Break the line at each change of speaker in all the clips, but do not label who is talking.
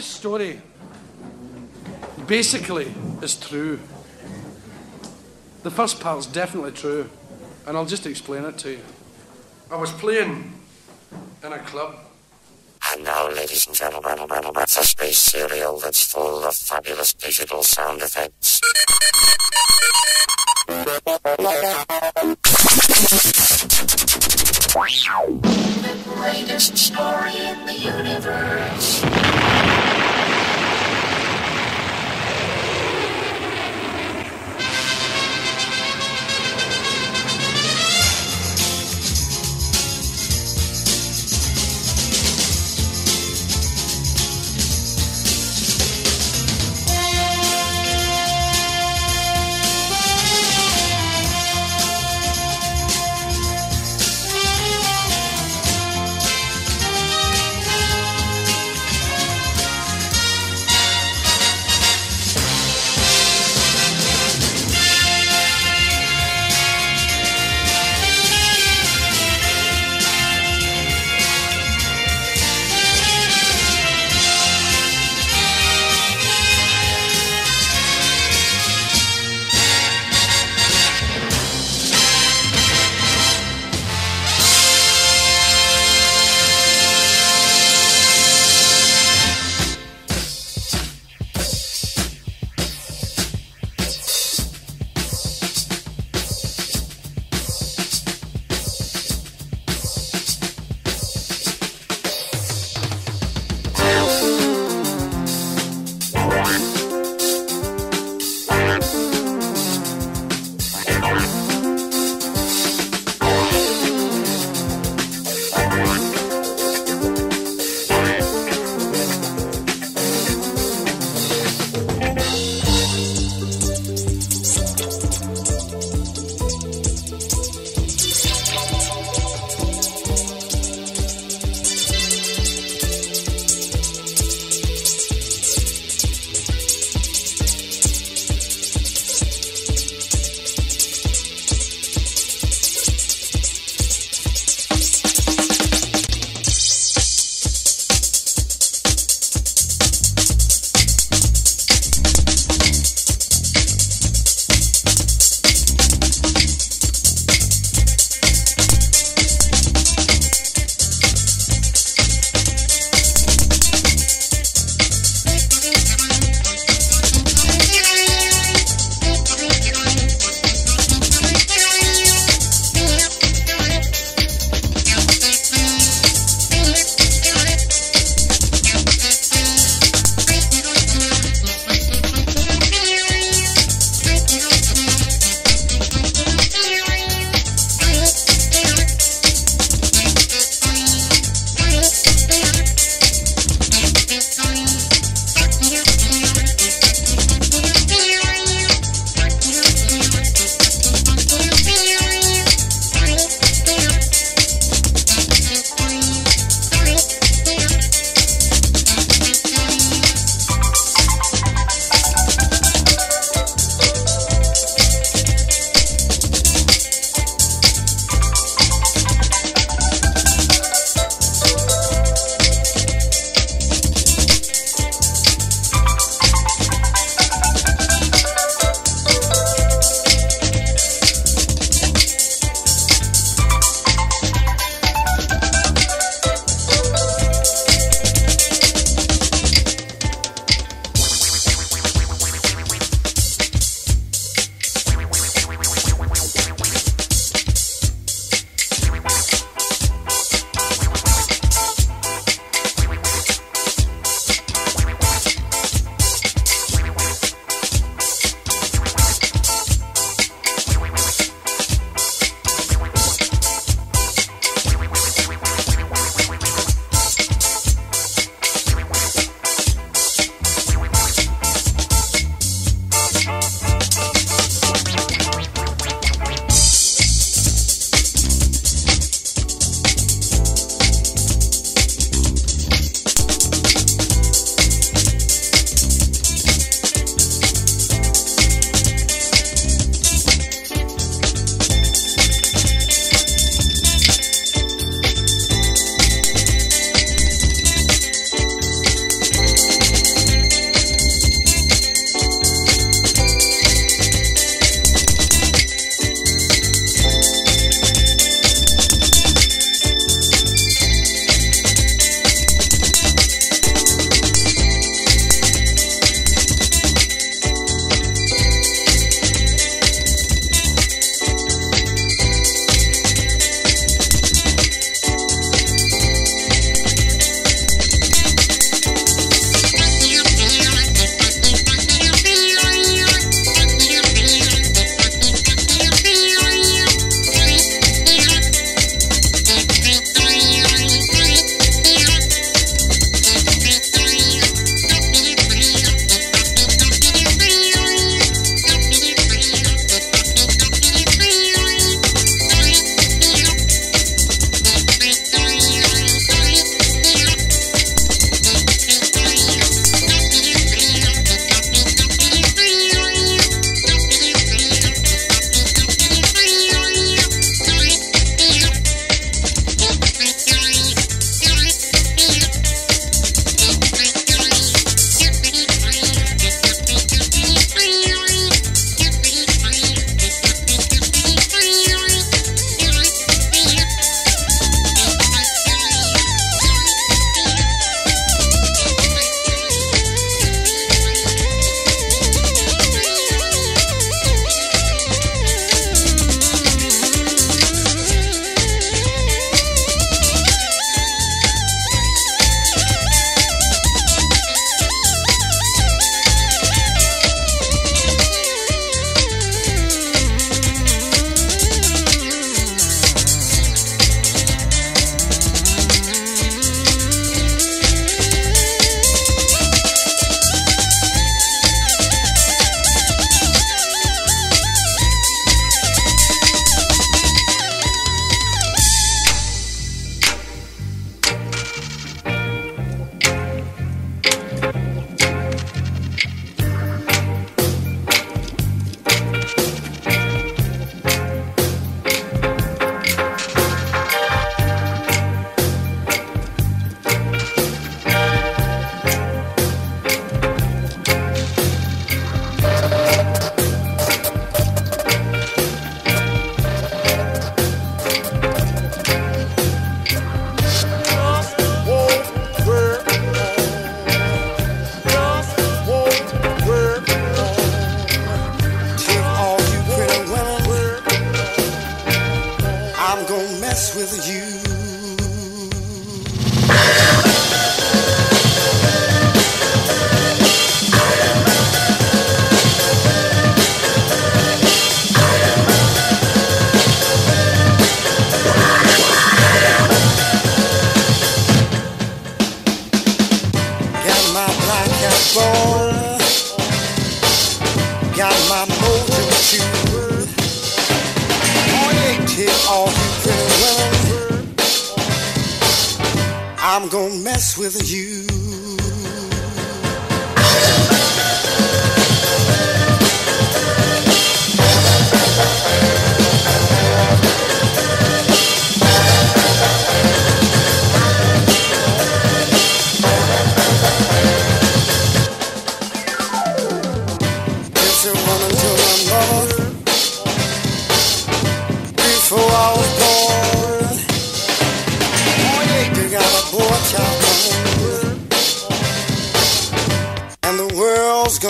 this story basically is true. The first part's definitely true, and I'll just explain it to you. I was playing in a club.
And now, ladies and gentlemen, it's a space serial that's full of fabulous digital sound effects.
The greatest story in the universe.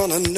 Gonna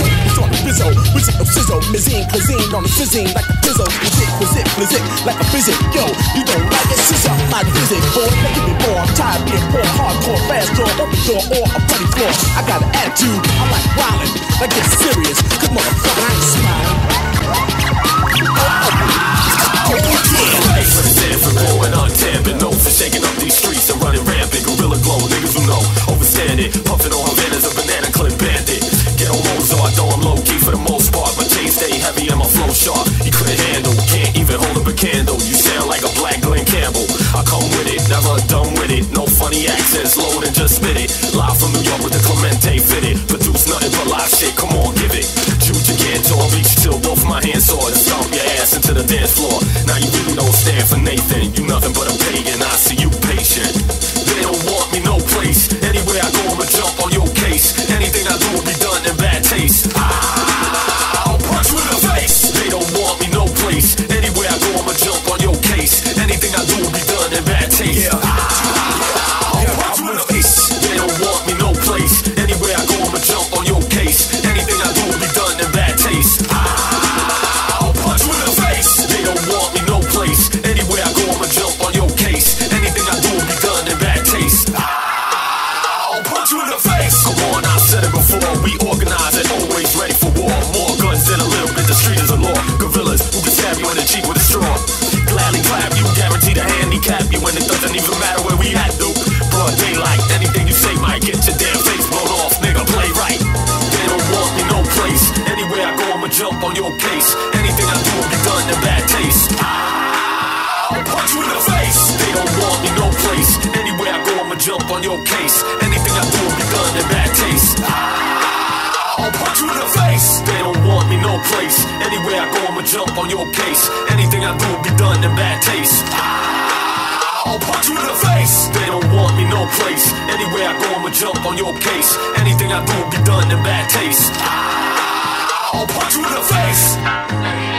sizzle, short fizzle, wizard of sizzle, cuisine on the fizzing like a fizzle, legit, legit, legit, like
a physic, yo, you don't like it, sizzle, like physic, boy, making me more, I'm tired being poor, hardcore, fast draw, open door, or a bloody floor, I got an attitude, I like wildin', like it's serious, cause motherfucker, I ain't smiling. Shaking up these streets and running rampant. Gorilla glow, niggas who know, overstand it. Puffing on Havanas, a banana clip bandit get on lows, so I know I'm low key for the most part. My chain stay heavy and my flow sharp. You couldn't handle, can't even hold up a candle. You sound like a black Glen Campbell. I come with it, never done with it. No funny accents, load and just spit it. Live from New York with the Clemente
fitted. Produce nothing but live shit, come on, give it. Shoot your cantor, reach till both my hands sore. And stomp your ass into the dance floor. Now you really don't stand for Nathan. You nothing but a pagan, I see you patient. They don't want me no jump on your case. Anything I do will be done in bad taste. I'll punch you in the face. They don't want me no place. Anywhere I go, I'ma jump on your case. Anything I do will be done in bad taste. I'll punch you in the face. They don't want me no place. Anywhere I go, I'ma jump on your case. Anything I do will be done in bad taste. I'll punch you in the face. They don't want me no place. Anywhere I go, I'ma jump on your case. Anything I do will be done in bad taste. I'll punch you in the face.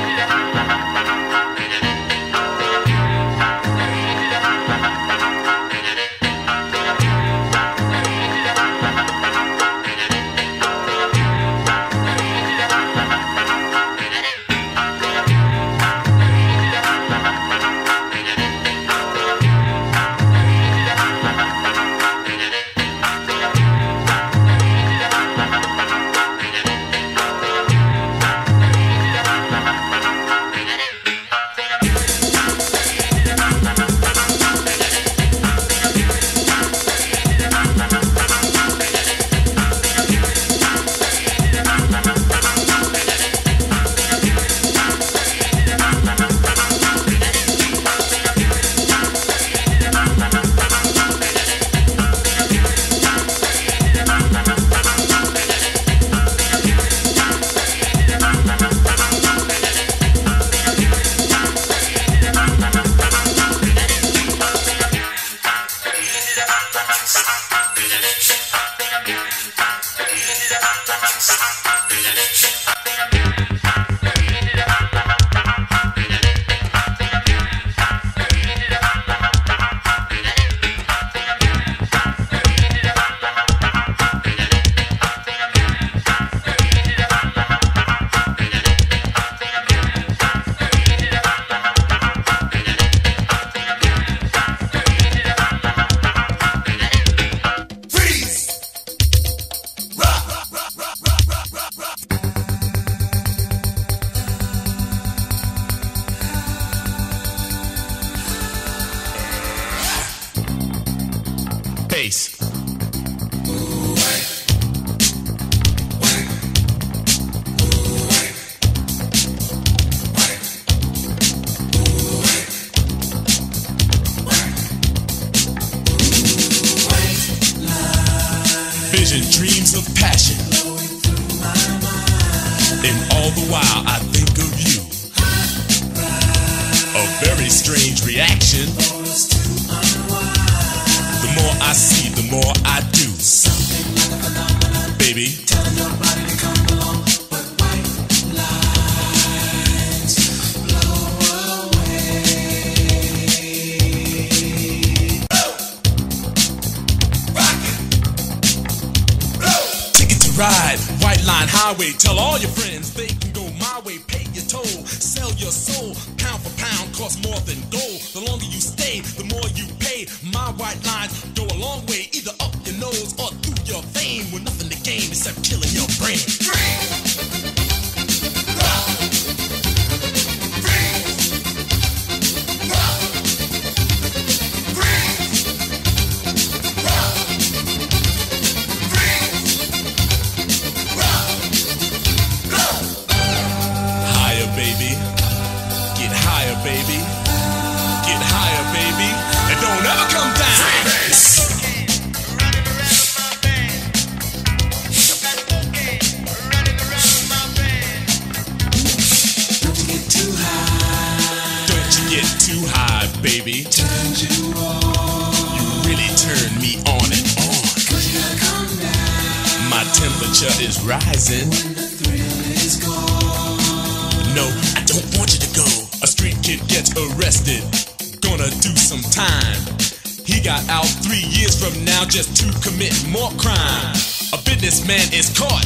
Businessman is caught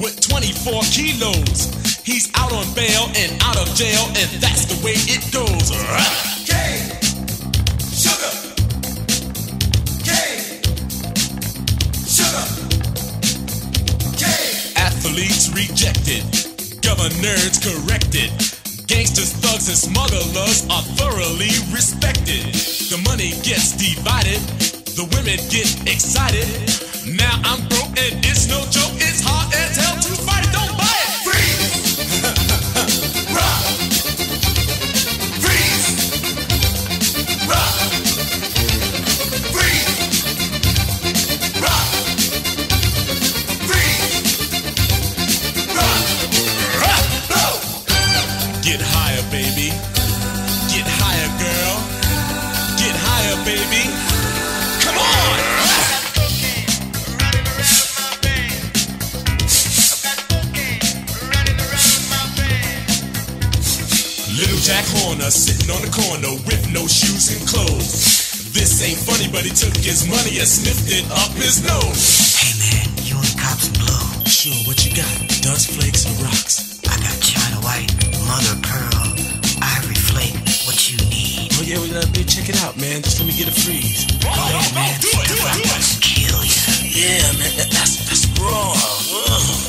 with 24 kilos. He's out on bail and out of jail, and that's the way it goes.
Sugar. K. Sugar. K.
Athletes rejected, governors corrected. Gangsters, thugs, and smugglers are thoroughly respected. The money gets divided, the women get excited. Corner with no shoes and clothes. This ain't funny, but he took his money and sniffed it up his nose.
Hey man, you want cops and blow?
Sure, what you got? Dust flakes or rocks?
I got China White, Mother Pearl, Ivory Flake. What you need?
Oh yeah, well, uh, dude, check it out, man. Just let me get a freeze.
Go ahead, man.
Do it, do it, do it.
kill you.
Yeah, man, that's that's raw. Ugh.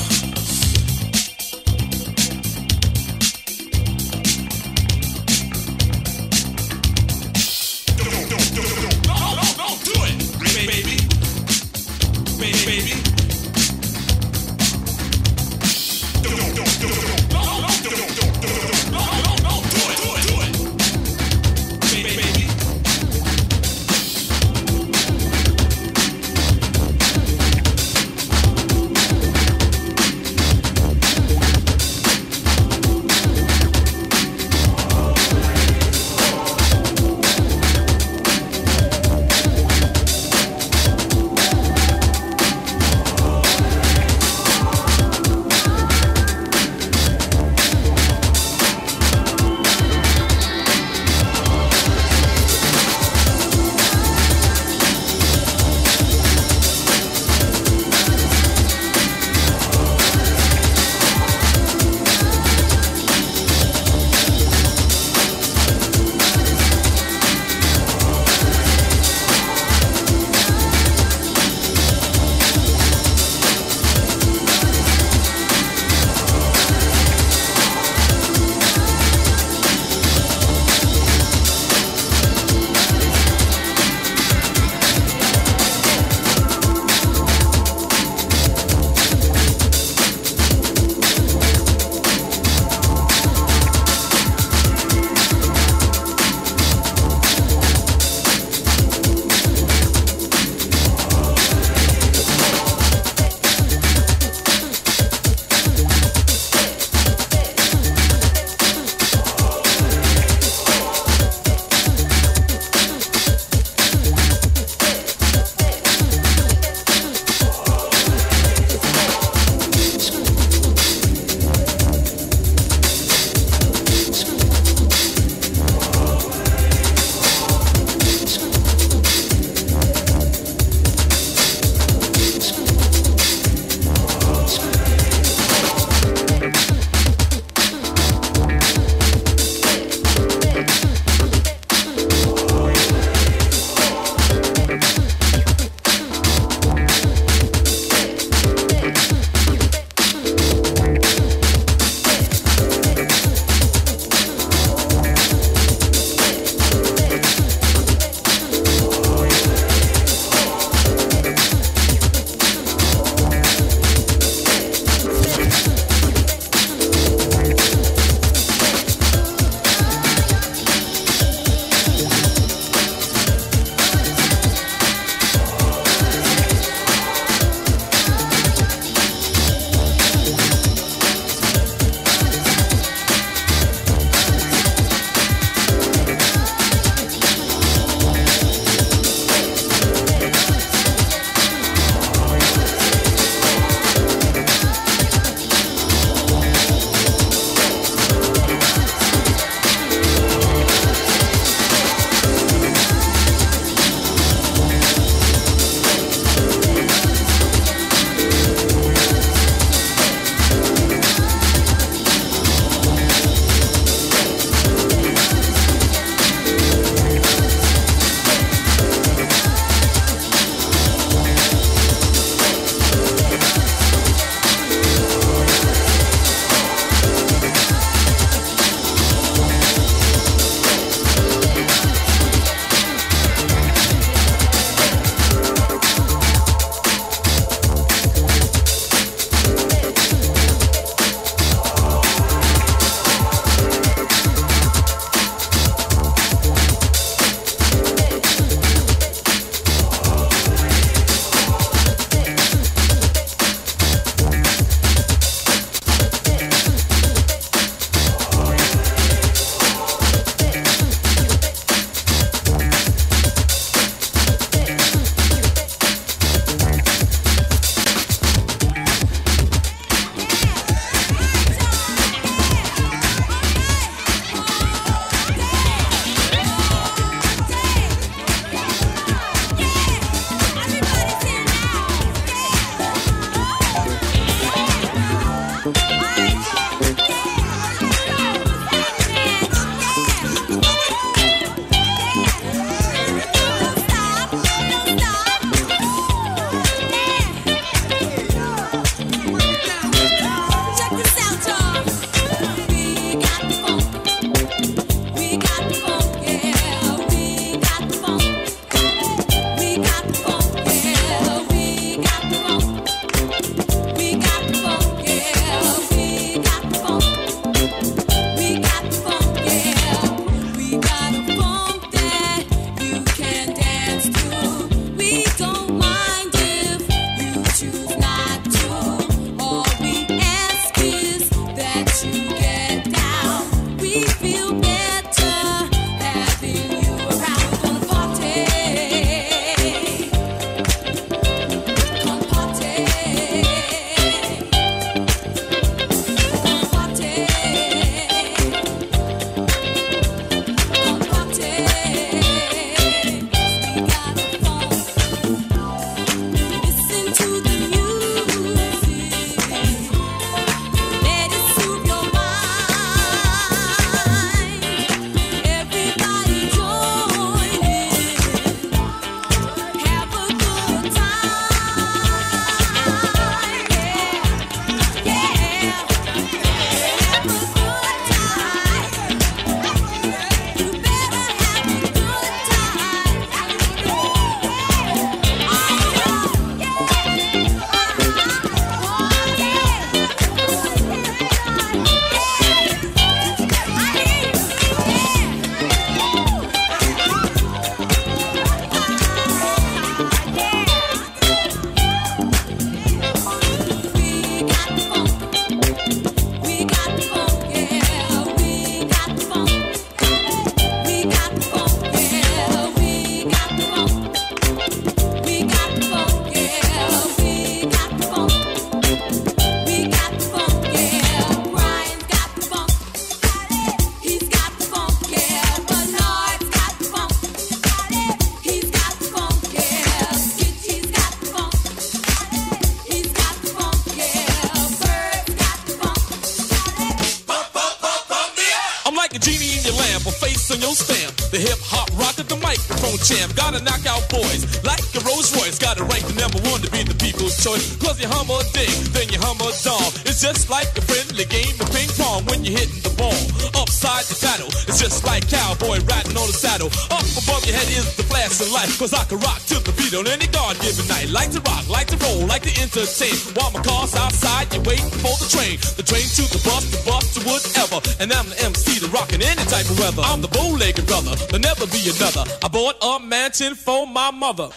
There'll never be another. I bought a mansion for my mother.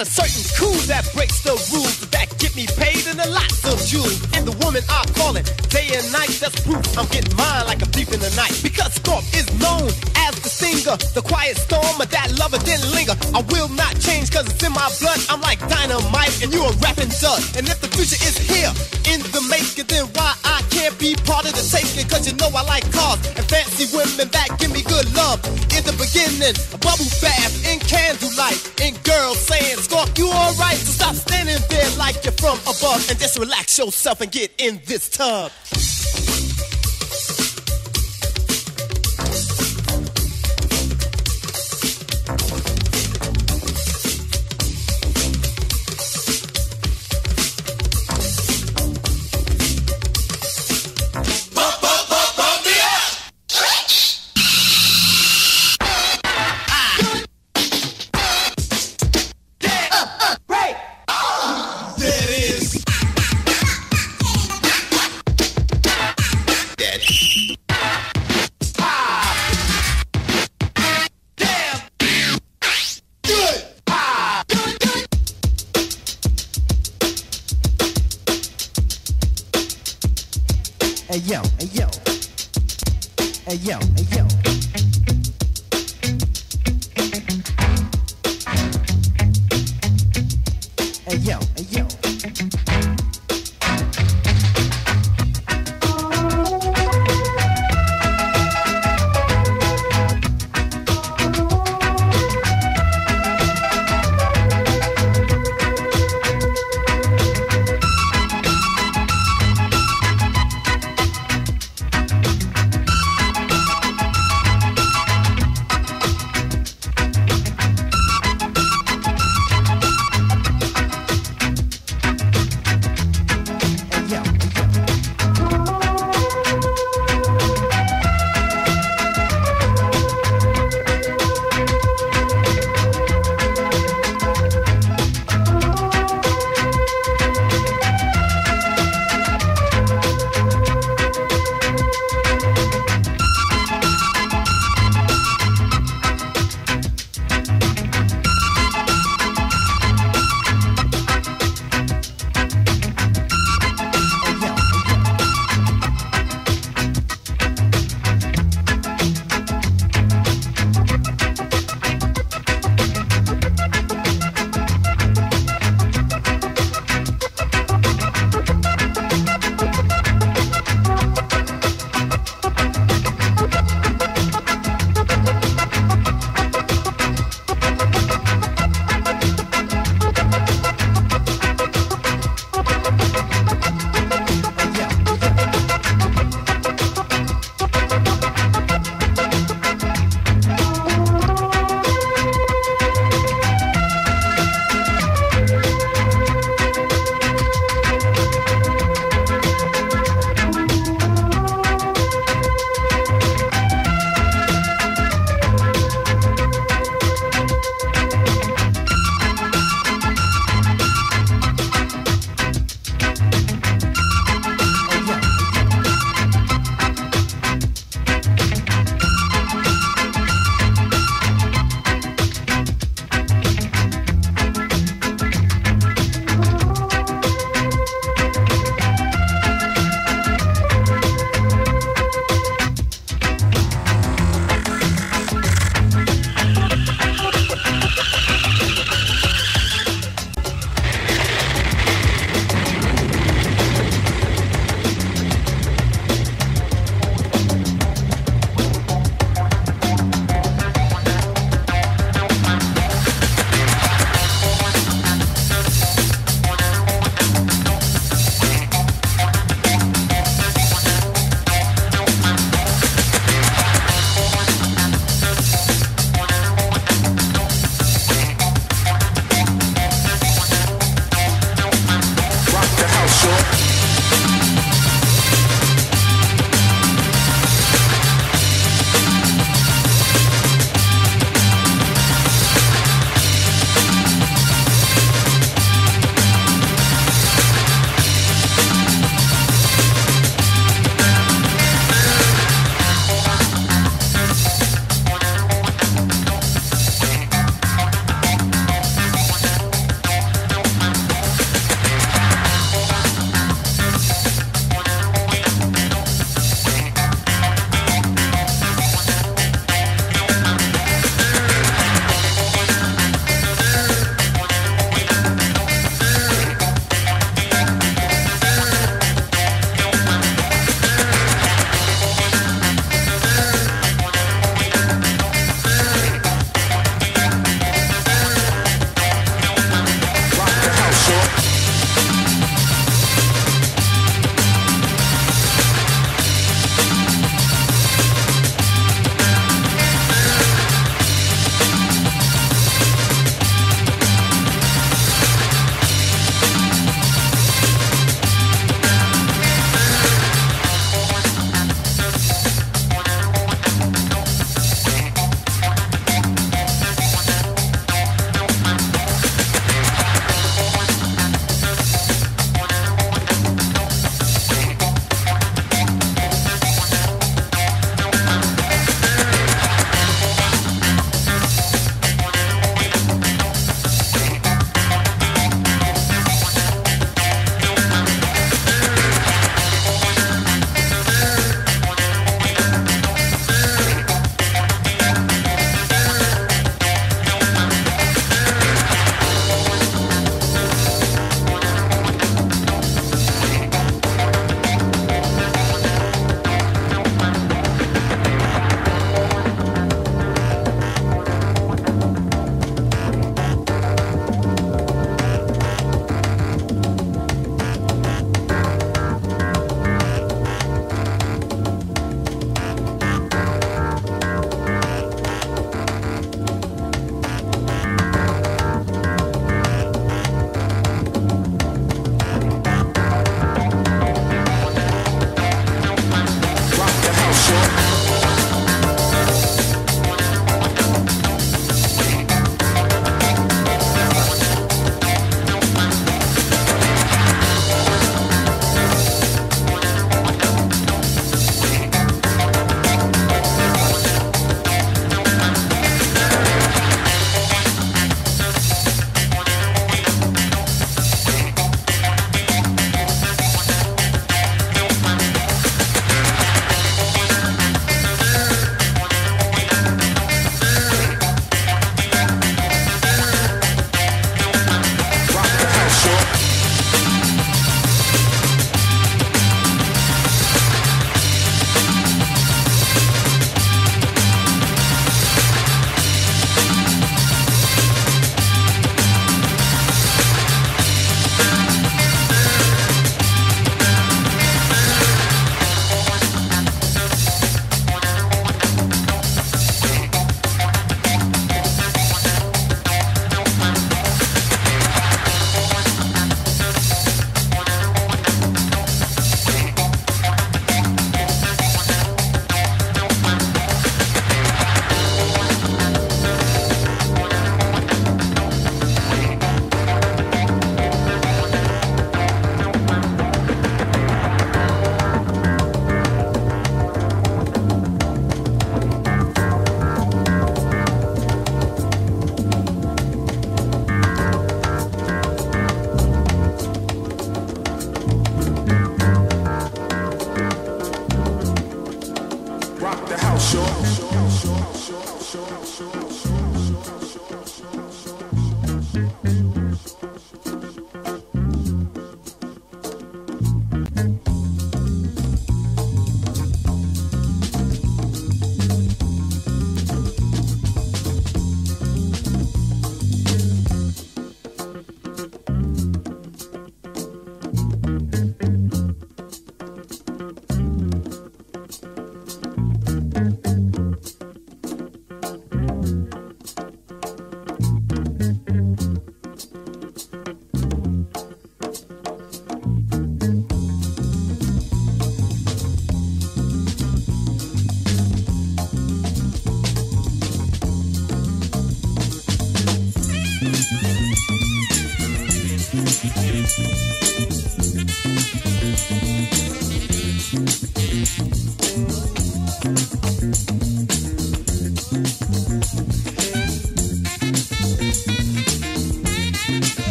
A certain cool that breaks the rules that get me paid in a lots of jewels. And the woman I call it day and night, that's proof I'm getting mine like a thief in the night. Because Scorp is known as the singer, the quiet storm of that lover didn't linger. I will not change cause it's in my blood. I'm like dynamite and you a rapping dud. And if the future is here in the making, then why I can't be part of the taking? Cause you know I like cars and fancy women that give me good love. In the beginning, a bubble bath in candlelight, and girls saying, Scorp, you alright? So stop standing there like you're from above and just relax yourself and get in this tub.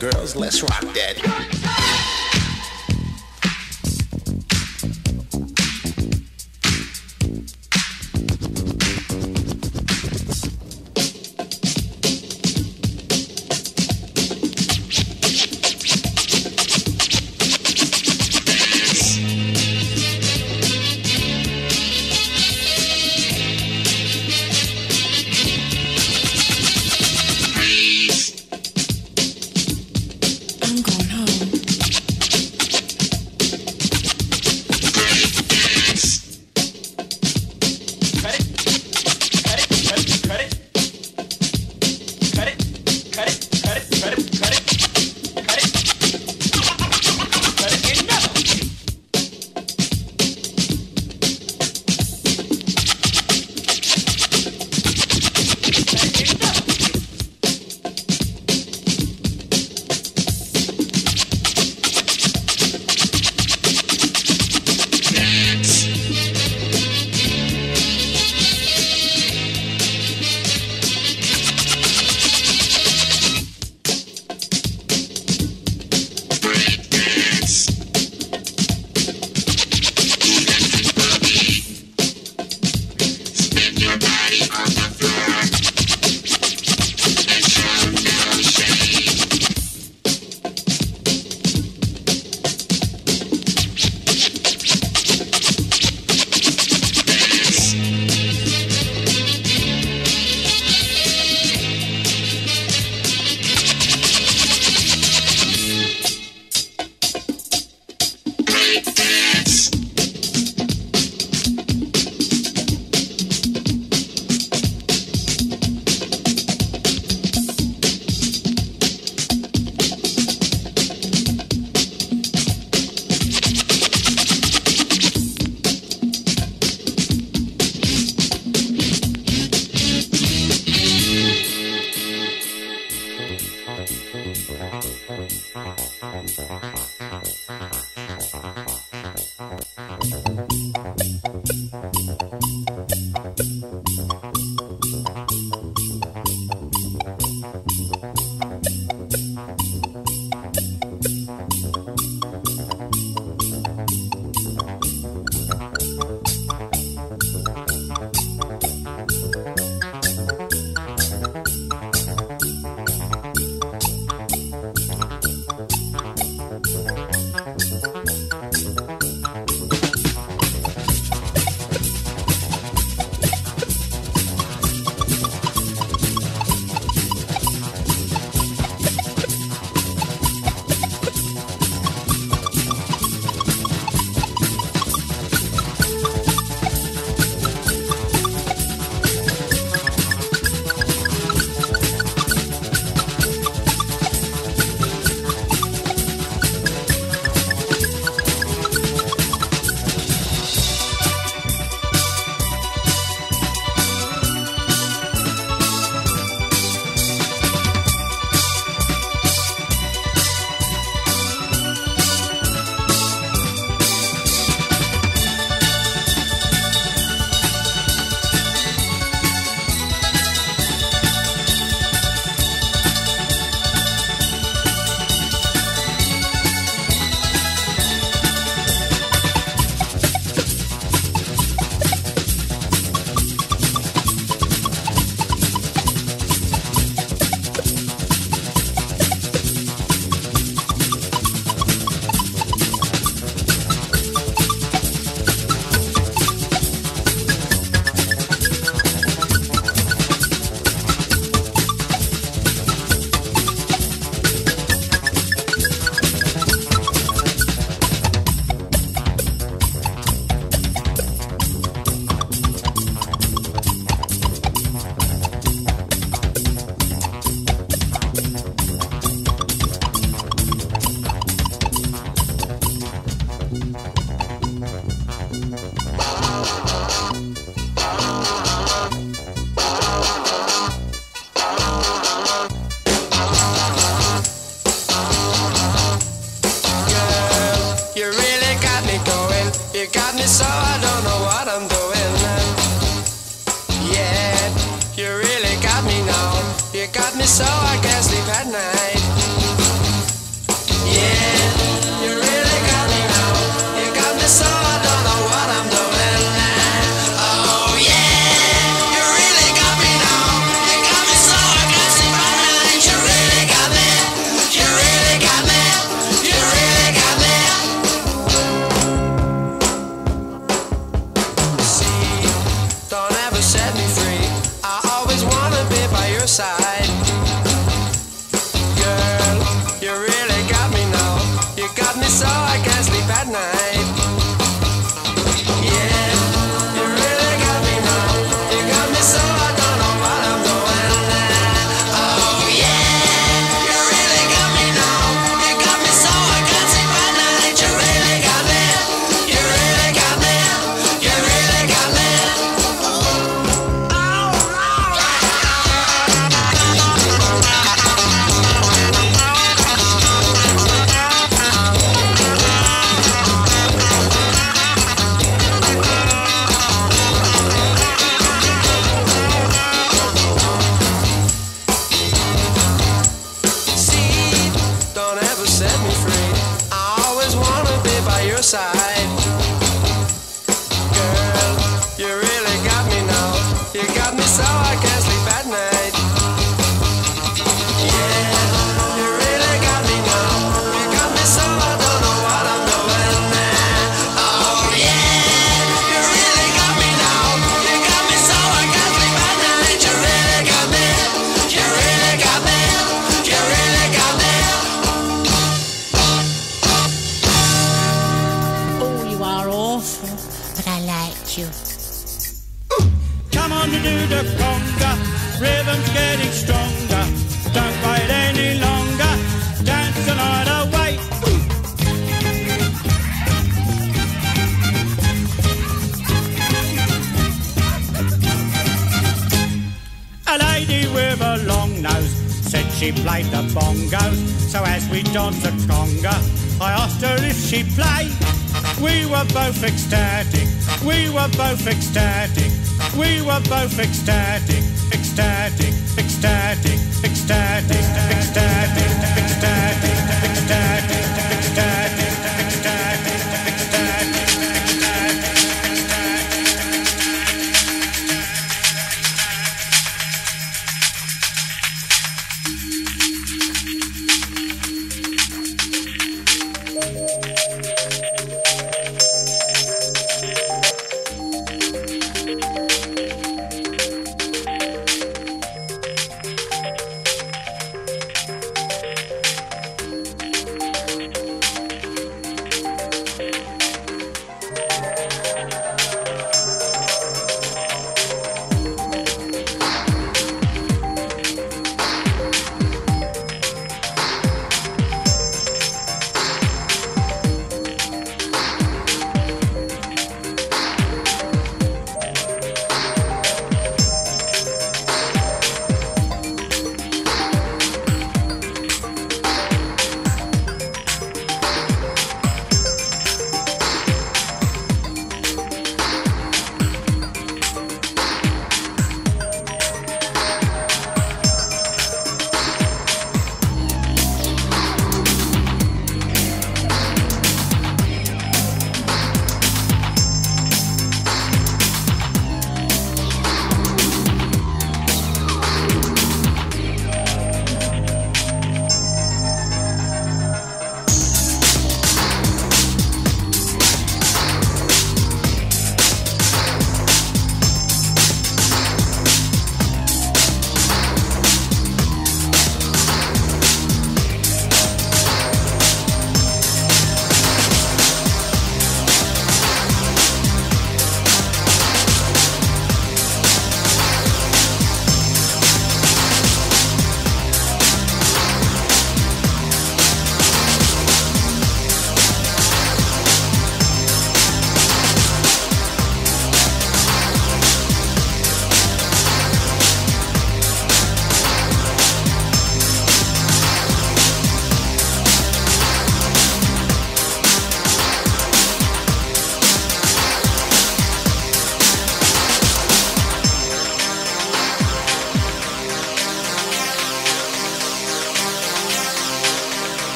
Girls, let's rock that.
Thank
you.